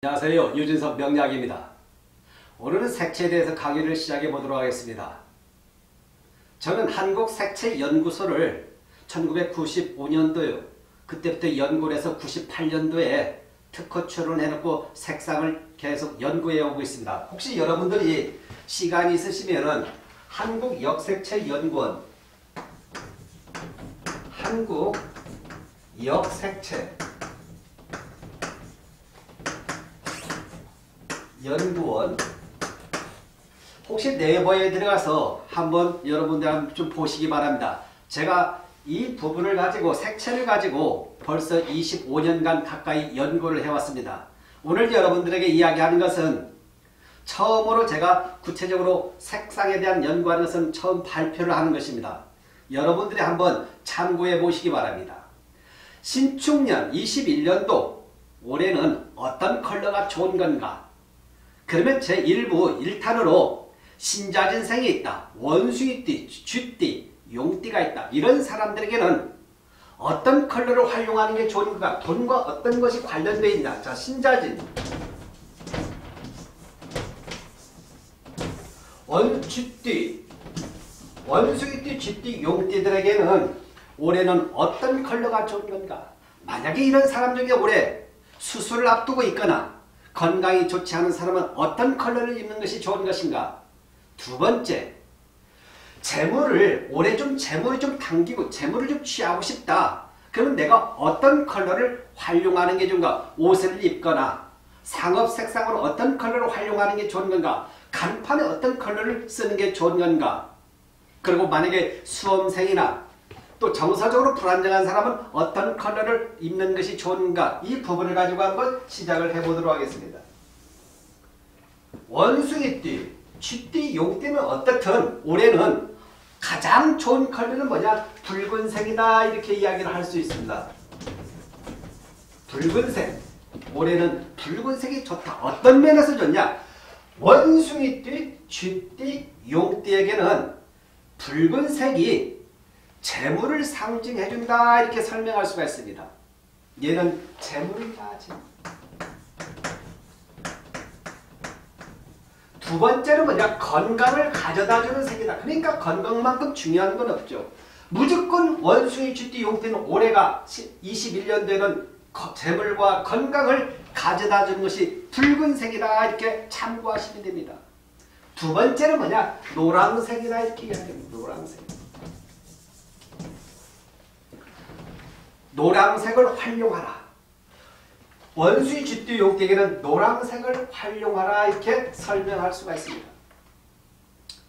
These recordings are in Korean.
안녕하세요. 유진석 명약입니다. 오늘은 색채에 대해서 강의를 시작해 보도록 하겠습니다. 저는 한국색채연구소를 1995년도요. 그때부터 연구를 해서 98년도에 특허 출원해놓고 색상을 계속 연구해 오고 있습니다. 혹시 여러분들이 시간이 있으시면은 한국역색채연구원 한국역색채 연구원 혹시 네이버에 들어가서 한번 여러분들 좀 보시기 바랍니다. 제가 이 부분을 가지고 색채를 가지고 벌써 25년간 가까이 연구를 해왔습니다. 오늘 여러분들에게 이야기하는 것은 처음으로 제가 구체적으로 색상에 대한 연구하는 것은 처음 발표를 하는 것입니다. 여러분들이 한번 참고해 보시기 바랍니다. 신축년 21년도 올해는 어떤 컬러가 좋은 건가? 그러면 제1부 1탄으로 신자진생이 있다. 원숭이띠, 쥐띠, 용띠가 있다. 이런 사람들에게는 어떤 컬러를 활용하는 게 좋은가? 돈과 어떤 것이 관련되어 있나? 자, 신자진. 원쥐띠, 원숭이띠, 쥐띠, 용띠들에게는 올해는 어떤 컬러가 좋은 건가? 만약에 이런 사람 중에 올해 수술을 앞두고 있거나 건강이 좋지 않은 사람은 어떤 컬러를 입는 것이 좋은 것인가? 두 번째, 재물을 올해 좀 재물이 좀 당기고 재물을 좀 취하고 싶다. 그러면 내가 어떤 컬러를 활용하는 게 좋은가? 옷을 입거나 상업 색상으로 어떤 컬러를 활용하는 게 좋은 건가? 간판에 어떤 컬러를 쓰는 게 좋은 건가? 그리고 만약에 수험생이나 또 정서적으로 불안정한 사람은 어떤 컬러를 입는 것이 좋은가 이 부분을 가지고 한번 시작을 해보도록 하겠습니다. 원숭이띠, 쥐띠, 용띠는 어떻든 올해는 가장 좋은 컬러는 뭐냐? 붉은색이다 이렇게 이야기를 할 수 있습니다. 붉은색. 올해는 붉은색이 좋다. 어떤 면에서 좋냐? 원숭이띠, 쥐띠, 용띠에게는 붉은색이 재물을 상징해 준다 이렇게 설명할 수가 있습니다. 얘는 재물이다. 재물. 두 번째는 뭐냐? 건강을 가져다 주는 색이다. 그러니까 건강만큼 중요한 건 없죠. 무조건 원숭이 쥐띠 용태는 올해가 21년도에는 재물과 건강을 가져다 주는 것이 붉은색이다 이렇게 참고하시면 됩니다. 두 번째는 뭐냐? 노란색이다 이렇게 이야기합니다. 노란색. 노란색을 활용하라. 원수의 쥐띠 용띠에게는 노란색을 활용하라 이렇게 설명할 수가 있습니다.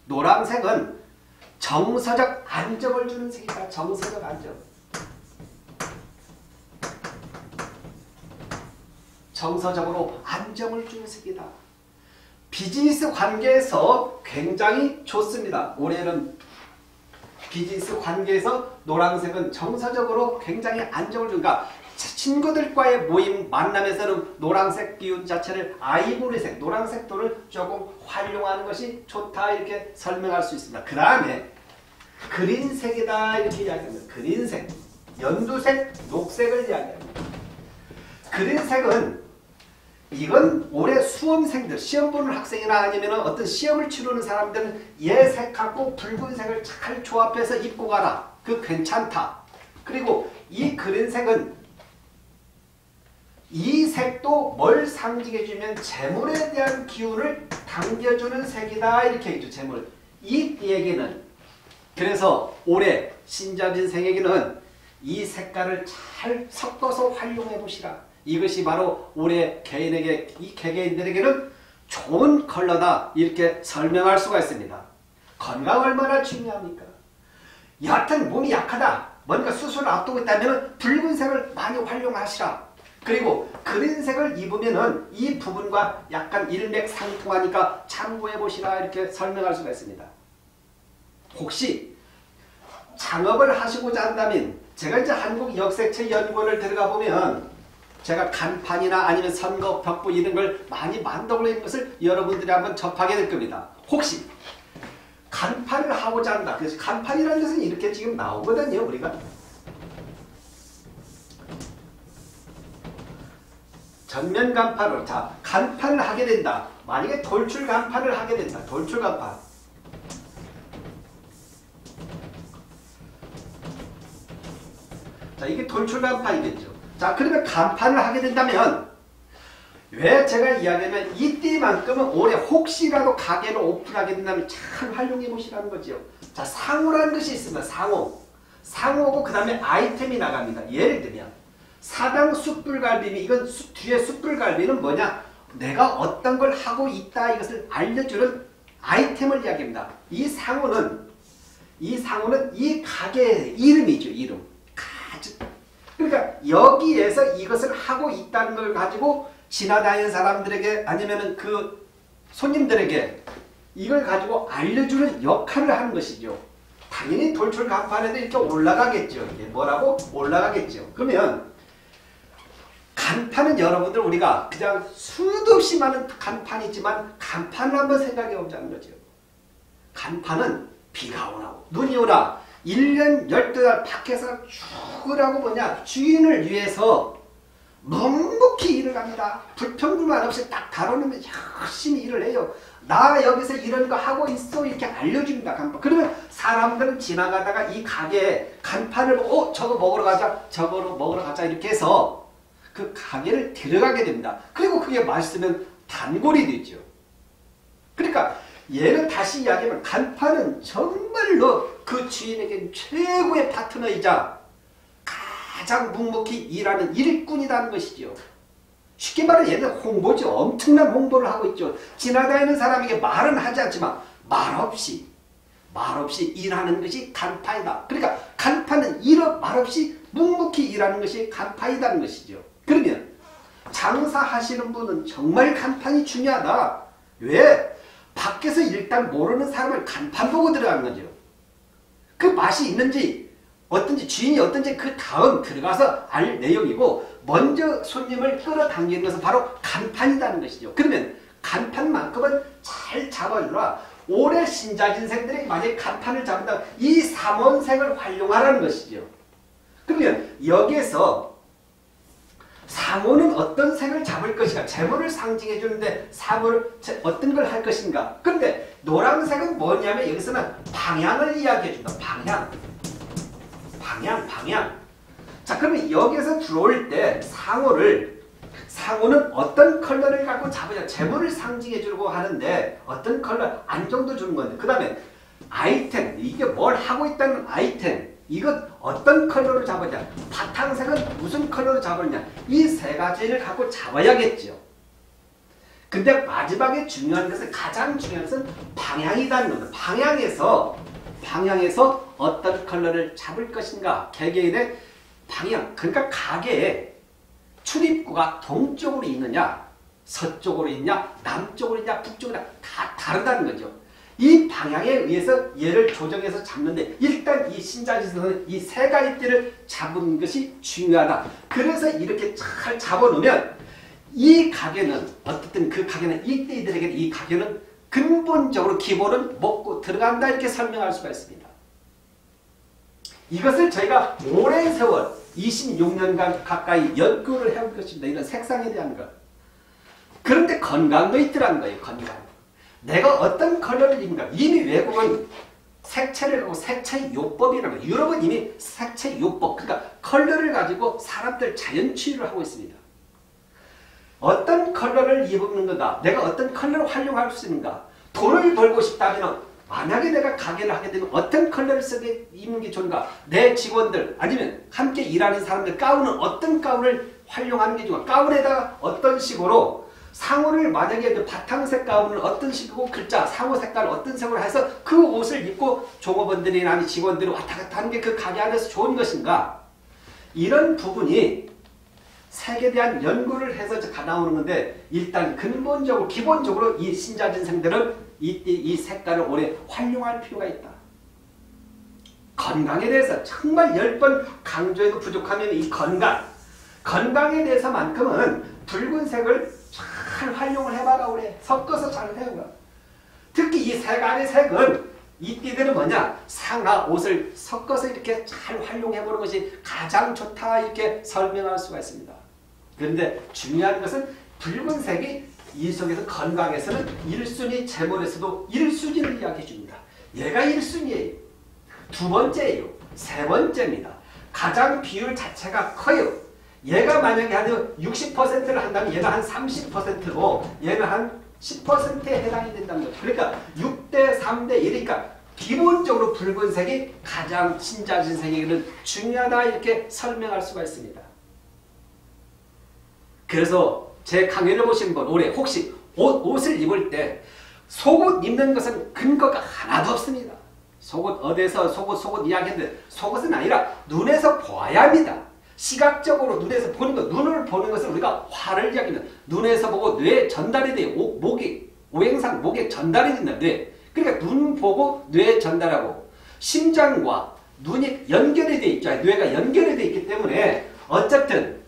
노란색은 정서적 안정을 주는 색이다. 정서적 안정. 정서적으로 안정을 주는 색이다. 비즈니스 관계에서 굉장히 좋습니다. 올해는 비즈니스 관계에서 노란색은 정서적으로 굉장히 안정을 준다. 친구들과의 모임 만남에서는 노란색 기운 자체를 아이보리색, 노란색 톤을 조금 활용하는 것이 좋다 이렇게 설명할 수 있습니다. 그 다음에 그린색이다 이렇게 이야기합니다. 그린색, 연두색, 녹색을 이야기합니다. 그린색은 이건 올해 수험생들, 시험 보는 학생이나 아니면 어떤 시험을 치르는 사람들은 얘색하고 붉은색을 잘 조합해서 입고 가라. 그 괜찮다. 그리고 이 그린색은 이 색도 뭘 상징해주면 재물에 대한 기운을 당겨주는 색이다. 이렇게 해죠. 재물. 이 띠에게는 그래서 올해 신자진생에게는 이 색깔을 잘 섞어서 활용해 보시라. 이것이 바로 올해 개인에게 이 개개인들에게는 좋은 컬러다 이렇게 설명할 수가 있습니다. 건강 얼마나 중요합니까? 여하튼 몸이 약하다. 뭔가 수술을 앞두고 있다면 붉은색을 많이 활용하시라. 그리고 그린색을 입으면 이 부분과 약간 일맥상통하니까 참고해 보시라 이렇게 설명할 수가 있습니다. 혹시 창업을 하시고자 한다면 제가 이제 한국 역색체 연구원을 들어가 보면 제가 간판이나 아니면 선거 벽부 이런 걸 많이 만들고 있는 것을 여러분들이 한번 접하게 될 겁니다. 혹시 간판을 하고자 한다. 그래서 간판이라는 것은 이렇게 지금 나오거든요. 우리가 전면 간판으로 자 간판을 하게 된다. 만약에 돌출 간판을 하게 된다. 돌출 간판. 자 이게 돌출 간판이겠죠. 자 그러면 간판을 하게 된다면 왜 제가 이야기하면 이때만큼은 올해 혹시라도 가게를 오픈하게 된다면 잘 활용해 보시라는 거죠. 자 상호라는 것이 있으면 상호. 상호고 그 다음에 아이템이 나갑니다. 예를 들면 사당 숯불갈비니 이건 수, 뒤에 숯불갈비는 뭐냐? 내가 어떤 걸 하고 있다 이것을 알려주는 아이템을 이야기합니다. 이 상호는 이 상호는 이 가게의 이름이죠. 이름. 그러니까 여기에서 이것을 하고 있다는 걸 가지고 지나다니는 사람들에게 아니면은 그 손님들에게 이걸 가지고 알려주는 역할을 하는 것이죠. 당연히 돌출 간판에도 이렇게 올라가겠죠. 이게 뭐라고? 올라가겠죠. 그러면 간판은 여러분들 우리가 그냥 수도 없이 많은 간판이지만 간판을 한번 생각해 보자는 거죠. 간판은 비가 오나 눈이 오나 1년 12달 밖에서 죽으라고 뭐냐 주인을 위해서 묵묵히 일을 합니다. 불평불만 없이 딱 다뤄놓으면 열심히 일을 해요. 나 여기서 이런 거 하고 있어 이렇게 알려줍니다. 간판. 그러면 사람들은 지나가다가 이 가게에 간판을 보고 어, 저거 먹으러 가자 저거로 먹으러 가자 이렇게 해서 그 가게를 들어가게 됩니다. 그리고 그게 맛있으면 단골이 되죠. 그러니까 얘는 다시 이야기하면 간판은 정말로 그 주인에게 최고의 파트너이자 가장 묵묵히 일하는 일꾼이라는 것이죠. 쉽게 말하면 얘는 홍보죠. 엄청난 홍보를 하고 있죠. 지나다니는 사람에게 말은 하지 않지만 말없이 말없이 일하는 것이 간판이다. 그러니까 간판은 일 말없이 묵묵히 일하는 것이 간판이라는 것이죠. 그러면 장사하시는 분은 정말 간판이 중요하다. 왜? 밖에서 일단 모르는 사람을 간판 보고 들어가는 거죠. 그 맛이 있는지 어떤지 주인이 어떤지 그 다음 들어가서 알 내용이고 먼저 손님을 끌어당기는 것은 바로 간판이라는 것이죠. 그러면 간판만큼은 잘 잡아주라. 올해 신자진생들이 만약에 간판을 잡는다 이 삼원색을 활용하라는 것이죠. 그러면 여기에서 상호는 어떤 색을 잡을 것인가? 재물을 상징해 주는데 상호를 어떤 걸 할 것인가? 그런데 노란색은 뭐냐면 여기서는 방향을 이야기해 준다. 방향. 방향, 방향. 자, 그러면 여기서 들어올 때 상호를 상호는 어떤 컬러를 갖고 잡으냐? 재물을 상징해 주고 하는데 어떤 컬러 안정도 주는 건데 그 다음에 아이템 이게 뭘 하고 있다는 아이템 이것 어떤 컬러로 잡았냐 바탕색은 무슨 컬러로 잡았냐 이 세 가지를 갖고 잡아야겠죠. 근데 마지막에 중요한 것은 가장 중요한 것은 방향이라는 겁니다. 방향에서 방향에서 어떤 컬러를 잡을 것인가 개개인의 방향 그러니까 가게에 출입구가 동쪽으로 있느냐 서쪽으로 있냐 남쪽으로 있냐 북쪽으로 있냐 다 다르다는 거죠. 이 방향에 의해서 얘를 조정해서 잡는데 일단 이 신자지서는 이 세 가지 띠를 잡은 것이 중요하다. 그래서 이렇게 잘 잡아놓으면 이 가게는 어쨌든 그 가게는 이 띠들에게 이 가게는 근본적으로 기본은 먹고 들어간다 이렇게 설명할 수가 있습니다. 이것을 저희가 오랜 세월 26년간 가까이 연구를 해온 것입니다. 이런 색상에 대한 것. 그런데 건강도 있더라는 거예요. 건강. 내가 어떤 컬러를 입는가. 이미 외국은 색채를 하고 색채 요법이라고 유럽은 이미 색채 요법 그러니까 컬러를 가지고 사람들 자연 치유를 하고 있습니다. 어떤 컬러를 입는 거다. 내가 어떤 컬러를 활용할 수 있는가. 돈을 벌고 싶다면 만약에 내가 가게를 하게 되면 어떤 컬러를 쓰게 입는 게 좋은가. 내 직원들 아니면 함께 일하는 사람들 가운은 어떤 가운을 활용하는 게 좋은가. 가운에다가 어떤 식으로 상호를 만약에 그 바탕색 가운을 어떤 식이고 글자 상호 색깔 어떤 색으로 해서 그 옷을 입고 종업원들이나 직원들이 왔다 갔다 하는 게 그 가게 안에서 좋은 것인가 이런 부분이 색에 대한 연구를 해서 가 나오는 건데 일단 근본적으로 기본적으로 이 신자진생들은 이, 이 색깔을 오래 활용할 필요가 있다. 건강에 대해서 정말 열 번 강조해도 부족하면 이 건강 건강에 대해서만큼은 붉은색을 잘 활용을 해봐라 그래. 섞어서 잘 해봐. 특히 이 색안의 색은 이 띠들은 뭐냐? 상하 옷을 섞어서 이렇게 잘 활용해보는 것이 가장 좋다 이렇게 설명할 수가 있습니다. 그런데 중요한 것은 붉은색이 이 속에서 건강에서는 1순위, 재물에서도 1순위를 이야기해 줍니다. 얘가 1순위예요. 두 번째예요. 세 번째입니다. 가장 비율 자체가 커요. 얘가 만약에 한 60%를 한다면 얘가 한 30%고 얘는 한 10%에 해당이 된다는 거죠. 그러니까 6대 3대 1이니까 기본적으로 붉은색이 가장 신자진생에게는 중요하다 이렇게 설명할 수가 있습니다. 그래서 제 강의를 보신 분 올해 혹시 옷, 옷을 입을 때 속옷 입는 것은 근거가 하나도 없습니다. 속옷 어디서 속옷 속옷 이야기했는데 속옷은 아니라 눈에서 보아야 합니다. 시각적으로 눈에서 보는 것, 눈을 보는 것은 우리가 화를 이야기하는 눈에서 보고 뇌에 전달이 돼요. 오, 목이 오행상 목에 전달이 된다는데 그러니까 눈 보고 뇌에 전달하고 심장과 눈이 연결이 돼 있죠. 뇌가 연결이 돼 있기 때문에 어쨌든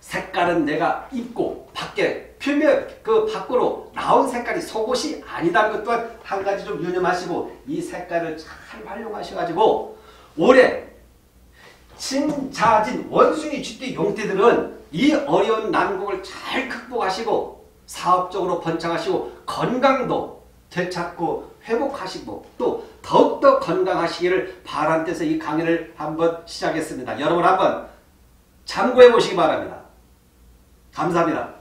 색깔은 내가 입고 밖에 표면 그 밖으로 나온 색깔이 속옷이 아니다는 것 또한 한 가지 좀 유념하시고 이 색깔을 잘 활용하셔가지고 올해 신자진 원숭이 쥐띠 용띠들은 이 어려운 난국을 잘 극복하시고 사업적으로 번창하시고 건강도 되찾고 회복하시고 또 더욱더 건강하시기를 바란 뜻에서 이 강의를 한번 시작했습니다. 여러분 한번 참고해 보시기 바랍니다. 감사합니다.